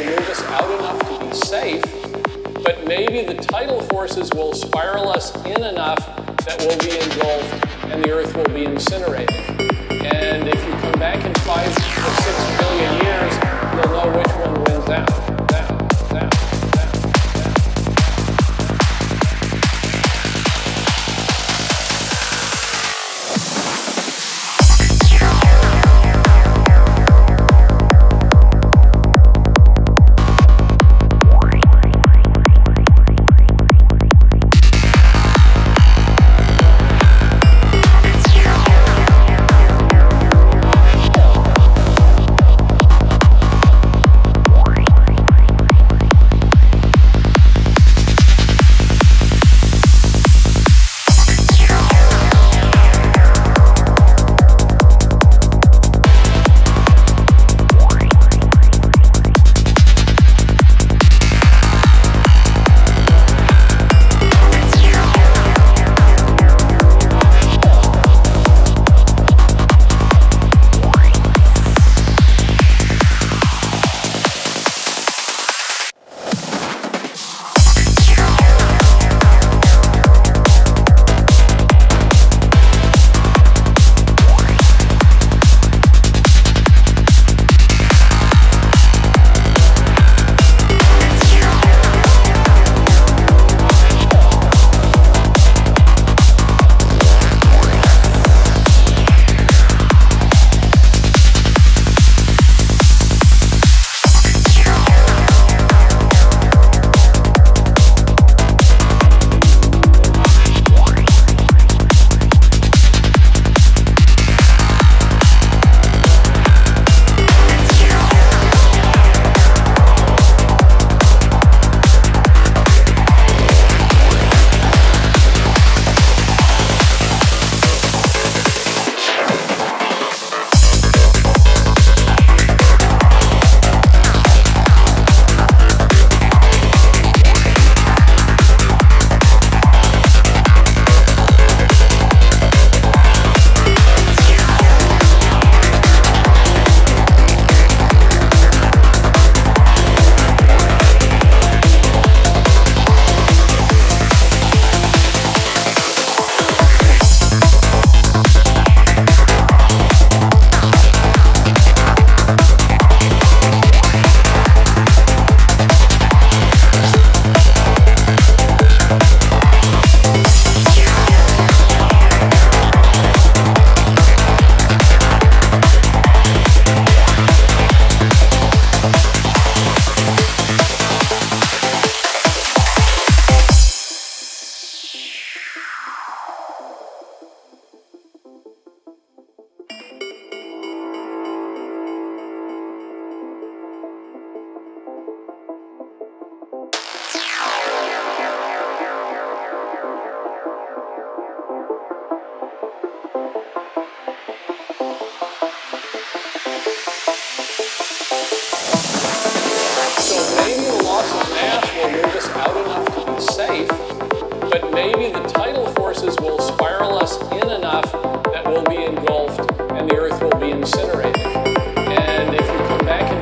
will move us out enough to be safe, but maybe the tidal forces will spiral us in enough that we'll be engulfed and the Earth will be incinerated. And if you come back in five but maybe the tidal forces will spiral us in enough that we'll be engulfed and the Earth will be incinerated. And if we come back